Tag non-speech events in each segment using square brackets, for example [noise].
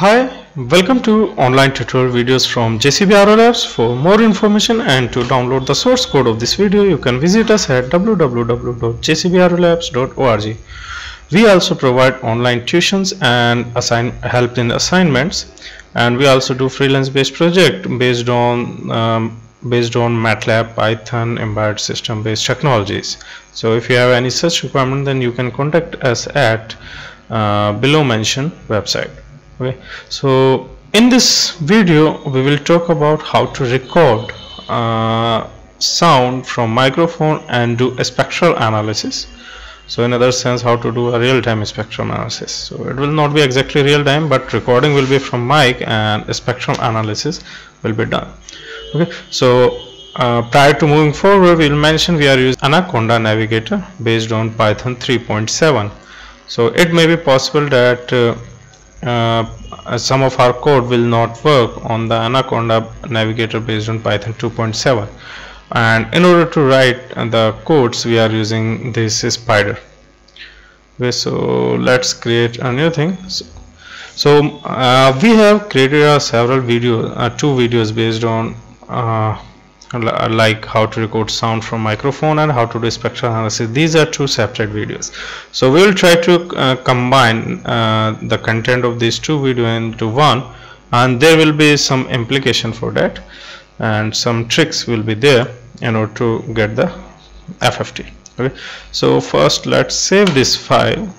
Hi, welcome to online tutorial videos from JCBRO Labs. For more information and to download the source code of this video, you can visit us at www.jcbrolabs.org. We also provide online tuitions and assign help in assignments, and we also do freelance based project based on um, based on MATLAB, Python, embedded system based technologies. So if you have any such requirement, then you can contact us at uh, below mentioned website okay so in this video we will talk about how to record uh, sound from microphone and do a spectral analysis. So in other sense how to do a real-time spectrum analysis. So it will not be exactly real-time but recording will be from mic and a spectral analysis will be done. Okay so uh, prior to moving forward we'll mention we are using anaconda navigator based on python 3.7 so it may be possible that uh, uh, some of our code will not work on the anaconda navigator based on python 2.7 and in order to write the codes we are using this Spyder. Okay so let's create a new thing. So, so uh, we have created uh, several videos uh, two videos based on uh, like how to record sound from microphone and how to do spectral analysis. These are two separate videos. So we will try to uh, combine uh, the content of these two videos into one and there will be some implication for that and some tricks will be there in order to get the FFT okay? So first let's save this file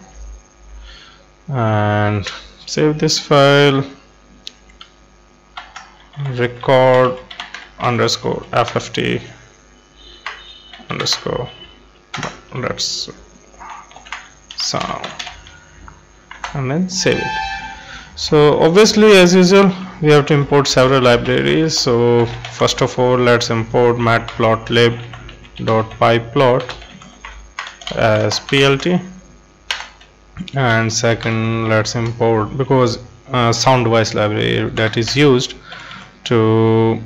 and save this file record underscore fft underscore let's sound and then save it. So obviously as usual we have to import several libraries. So first of all let's import matplotlib.pyplot as plt and second let's import because uh, sound device library that is used to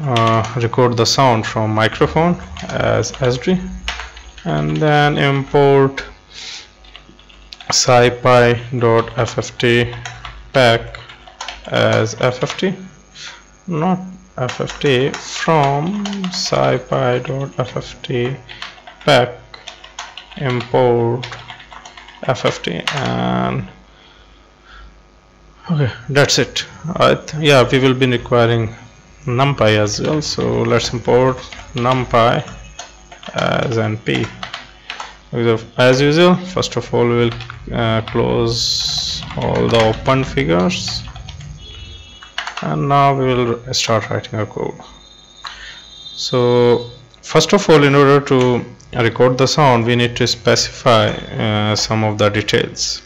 uh, record the sound from microphone as SD and then import scipy.fft pack as FFT not FFT from scipy.fft pack import FFT and okay that's it. Uh, yeah we will be requiring numpy as well so let's import numpy as np as usual first of all we will uh, close all the open figures. And now we will start writing our code. So first of all in order to record the sound we need to specify uh, some of the details.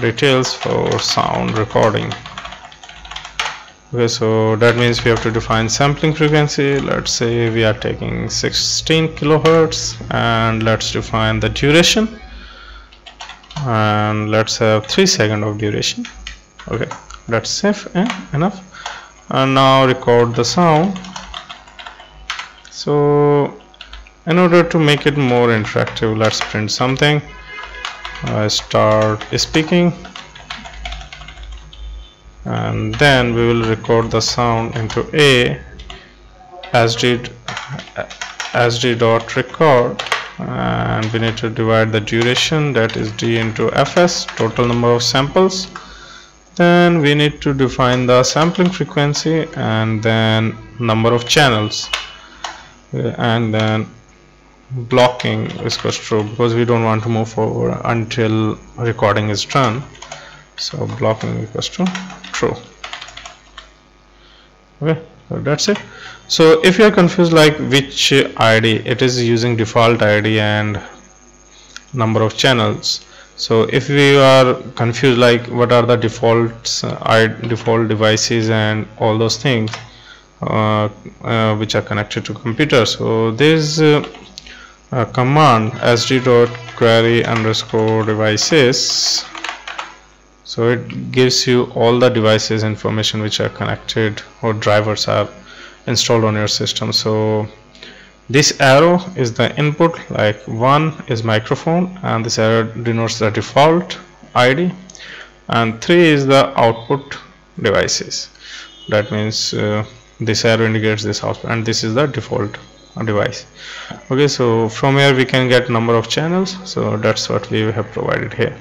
Details for sound recording okay so that means we have to define sampling frequency. Let's say we are taking 16 kilohertz and let's define the duration. And let's have 3 second of duration. Okay that's safe and enough. And now record the sound. So in order to make it more interactive let's print something. I start speaking and then we will record the sound into a as did as sd dot record. And we need to divide the duration that is d into fs total number of samples. Then we need to define the sampling frequency and then number of channels. And then blocking is equals true because we don't want to move forward until recording is done. So blocking equals to true okay so that's it. So if you are confused like which id it is using default id and number of channels. So if we are confused like what are the defaults uh, default devices and all those things uh, uh, which are connected to computer. So there's uh, a command sd dot query underscore devices so it gives you all the devices information which are connected or drivers are installed on your system. So this arrow is the input like one is microphone and this arrow denotes the default ID and 3 is the output devices. That means uh, this arrow indicates this output and this is the default device. Okay so from here we can get number of channels. So that's what we have provided here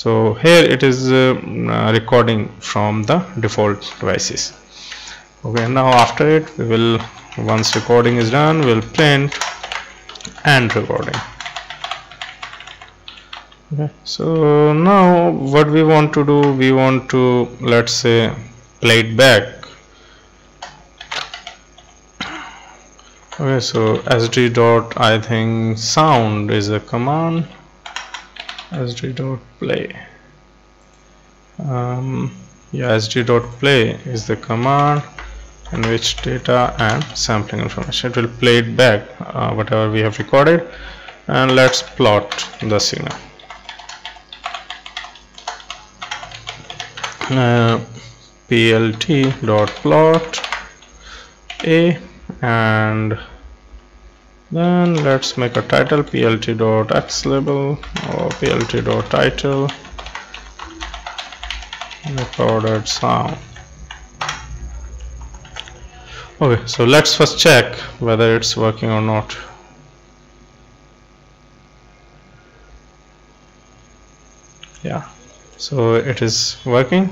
so here it is uh, uh, recording from the default devices. Okay now after it we will once recording is done we'll print and recording. Okay so now what we want to do we want to let's say play it back. Okay so sd dot i think sound is a command sd dot um, yeah sd dot play is the command in which data and sampling information it will play it back uh, whatever we have recorded. And let's plot the signal uh, plt dot plot a and then let's make a title plt dot x label or plt dot title recorded sound. Okay so let's first check whether it's working or not. Yeah so it is working.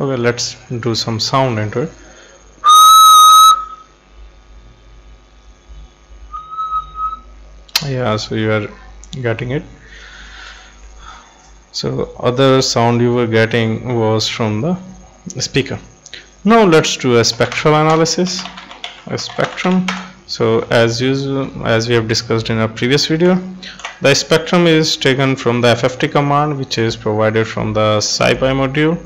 Okay let's do some sound into it yeah so you are getting it. So other sound you were getting was from the speaker. Now let's do a spectral analysis. A spectrum. So as usual as we have discussed in our previous video the spectrum is taken from the FFT command which is provided from the SciPy module.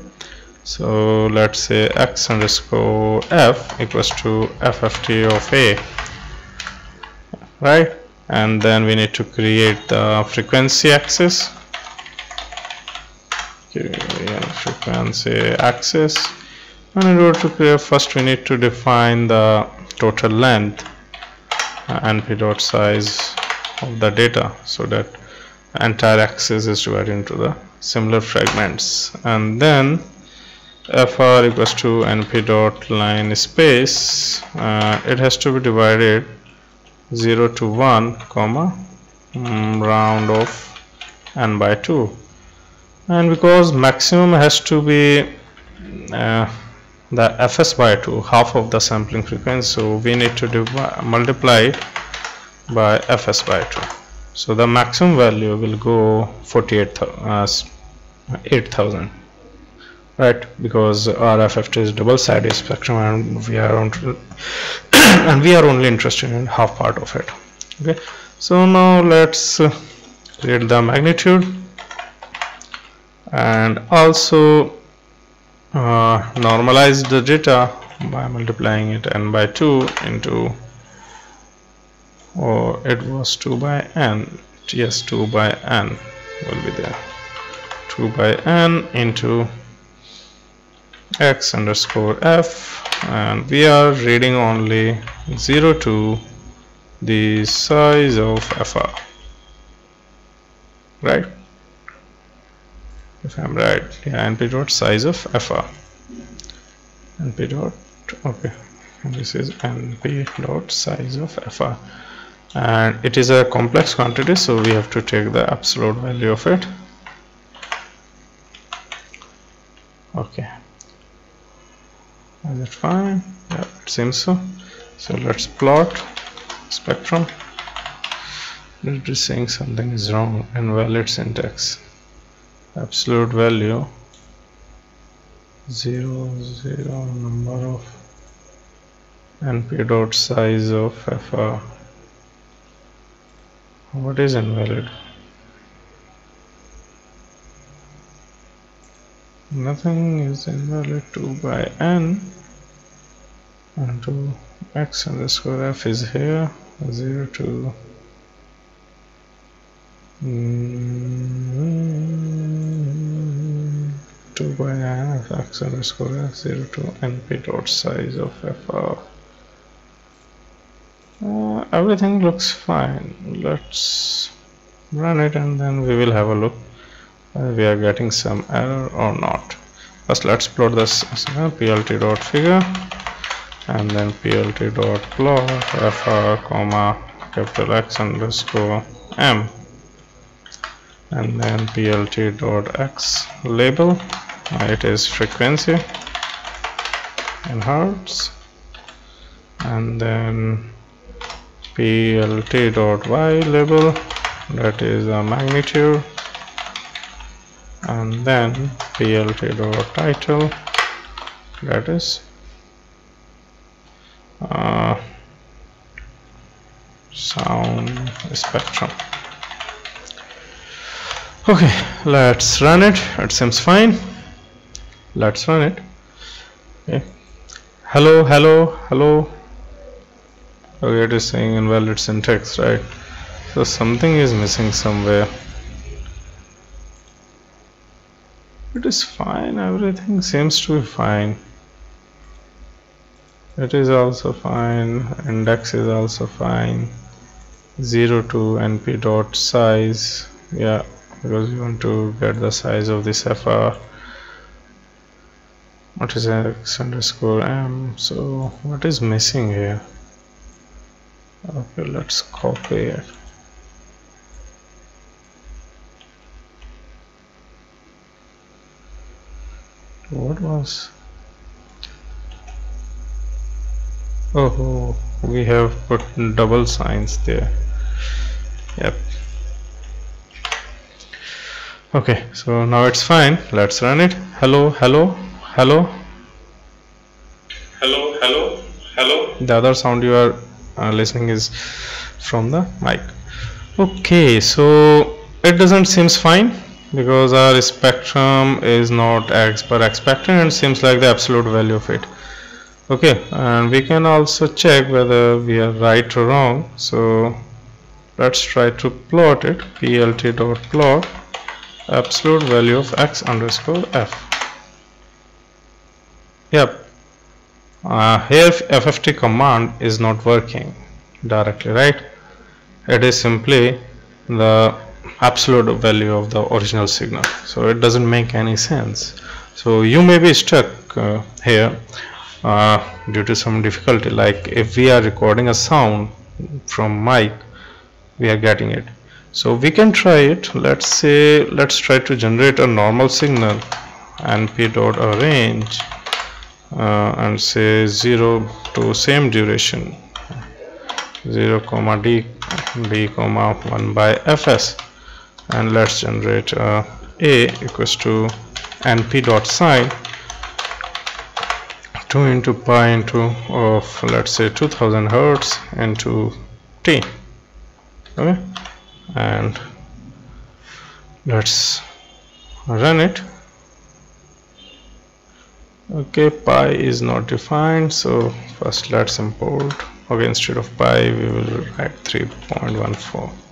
So let's say x underscore f equals to FFT of a. Right and then we need to create the frequency axis. Frequency axis. And in order to create first we need to define the total length uh, np dot size of the data so that entire axis is divided into the similar fragments. And then fr equals to np dot linspace uh, it has to be divided 0 to 1 comma um, round of n by 2 and because maximum has to be uh, the fs by 2 half of the sampling frequency so we need to multiply by fs by 2 so the maximum value will go 48 uh, 8000 right because our FFT is double-sided spectrum and we are on [coughs] and we are only interested in half part of it. Okay so now let's uh, create the magnitude. And also uh, normalize the data by multiplying it n by 2 into or it was 2 by n yes 2 by n will be there. 2 by n into x underscore f and we are reading only 0 to the size of fr right? If I'm right yeah np dot size of fr np dot okay. And this is np dot size of fr and it is a complex quantity so we have to take the absolute value of it. Okay is it fine. Yeah it seems so. So let's plot spectrum. It is saying something is wrong invalid syntax. Absolute value 0 0 number of np dot size of fr what is invalid nothing is invalid 2 by n. And 2 x underscore f is here. 0 to mm, 2 by n of x underscore f 0 to np dot size of fr uh, everything looks fine. Let's run it and then we will have a look we are getting some error or not. First let's plot this uh, plt dot figure and then plt dot plot fr comma capital x underscore m and then plt dot x label. Uh, it is frequency in hertz and then plt dot y label. That is a magnitude and then plt title that is uh, sound spectrum. Okay let's run it. It seems fine. Let's run it. Okay. Hello hello hello. Okay it is saying invalid syntax right? So something is missing somewhere it is fine everything seems to be fine. It is also fine index is also fine. 0 to np dot size yeah because we want to get the size of this fr what is x underscore m? So what is missing here? Okay let's copy it what was? Oh we have put double signs there. Yep. Okay so now it's fine. Let's run it. Hello hello hello. Hello hello hello. The other sound you are uh, listening is from the mic. Okay so it doesn't seems fine because our spectrum is not x per expected and seems like the absolute value of it. Okay and we can also check whether we are right or wrong. So let's try to plot it plt dot plot absolute value of x underscore f. Yep. Uh, here fft command is not working directly right? It is simply the absolute value of the original signal. So it doesn't make any sense. So you may be stuck uh, here uh, due to some difficulty like if we are recording a sound from mic we are getting it. So we can try it. Let's say let's try to generate a normal signal np dot arange uh, and say 0 to same duration 0 comma d d comma 1 by fs and let's generate uh, a equals to np dot sine 2 into pi into of let's say 2000 hertz into t. Okay? And let's run it. Okay pi is not defined so first let's import. Okay instead of pi we will write 3.14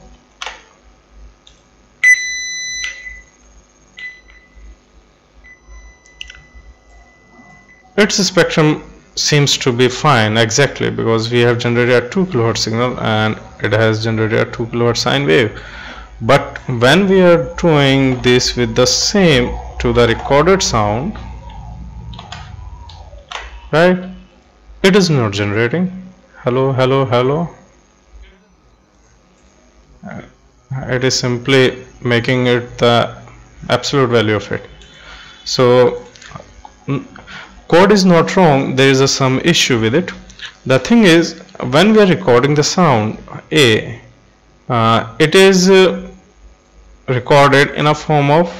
its spectrum seems to be fine exactly because we have generated a 2 kilohertz signal and it has generated a 2 kilohertz sine wave. But when we are doing this with the same to the recorded sound right it is not generating. Hello hello hello. Uh, it is simply making it the absolute value of it. So code is not wrong there is a, some issue with it. The thing is when we are recording the sound a uh, it is uh, recorded in a form of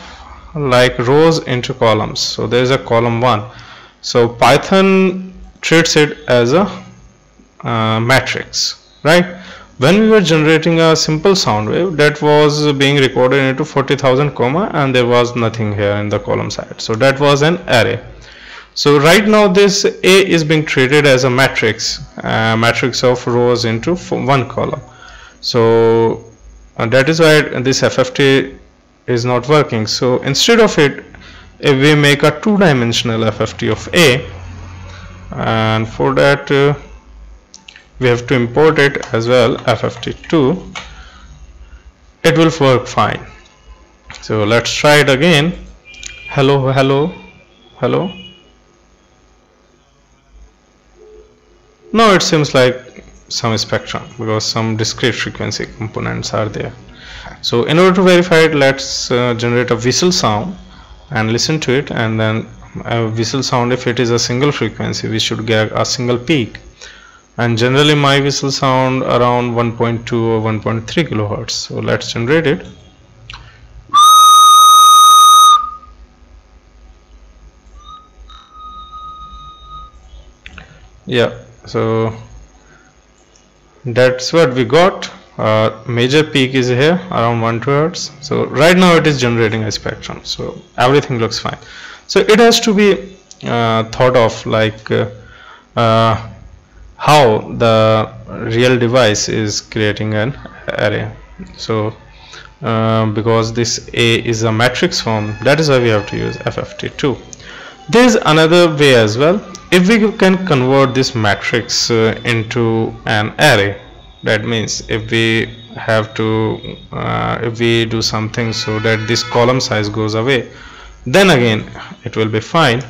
like rows into columns. So there is a column 1 so python treats it as a uh, matrix right? When we were generating a simple sound wave that was being recorded into 40,000 comma and there was nothing here in the column side. So that was an array so right now this A is being treated as a matrix, a matrix of rows into one column. So uh, that is why this FFT is not working. So instead of it, if we make a two-dimensional FFT of A, and for that uh, we have to import it as well FFT2, it will work fine. so let's try it again hello hello hello now it seems like some spectrum because some discrete frequency components are there. So in order to verify it let's uh, generate a whistle sound and listen to it and then a whistle sound if it is a single frequency we should get a single peak. And generally my whistle sound around 1.2 or 1.3 kilohertz. So let's generate it. Yeah so that's what we got. Uh, major peak is here around 1 hertz. So right now it is generating a spectrum. So everything looks fine. So it has to be uh, thought of like uh, uh how the real device is creating an array. So uh, because this A is a matrix form that is why we have to use FFT2 there is another way as well if we can convert this matrix uh, into an array that means if we have to uh, if we do something so that this column size goes away then again it will be fine.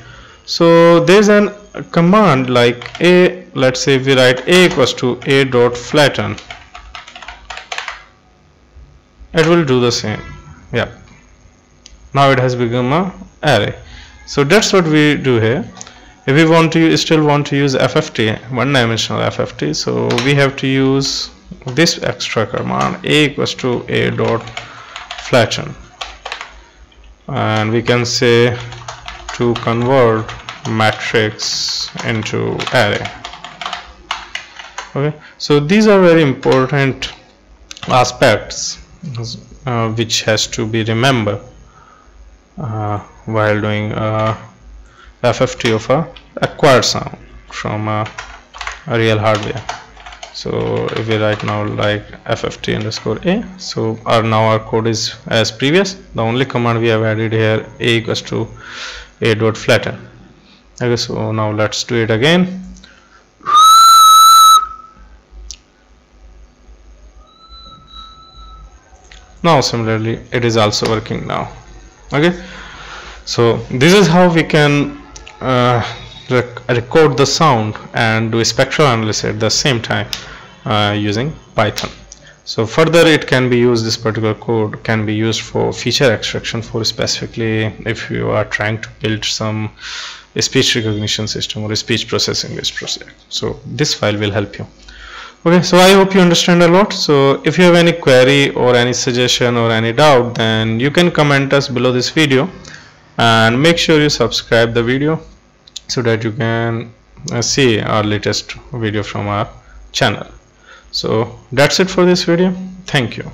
So there's an a command like a let's say we write a equals to a dot flatten it will do the same. Yeah. Now it has become a array. So that's what we do here if we want to still want to use FFT one dimensional FFT so we have to use this extra command a equals to a dot flatten. And we can say to convert matrix into array. Okay? So these are very important aspects uh, which has to be remembered uh, while doing uh, FFT of a acquired sound from a, a real hardware. So if we write now like fft underscore a so our now our code is as previous. The only command we have added here a equals to a dot flatten. Okay so now let's do it again. Now similarly it is also working now. Okay so this is how we can uh, rec record the sound and do a spectral analysis at the same time uh, using Python. So further it can be used this particular code can be used for feature extraction for specifically if you are trying to build some speech recognition system or a speech processing based project so this file will help you. Okay so i hope you understand a lot. So if you have any query or any suggestion or any doubt then you can comment us below this video. And make sure you subscribe the video so that you can uh, see our latest video from our channel. So that's it for this video. Thank you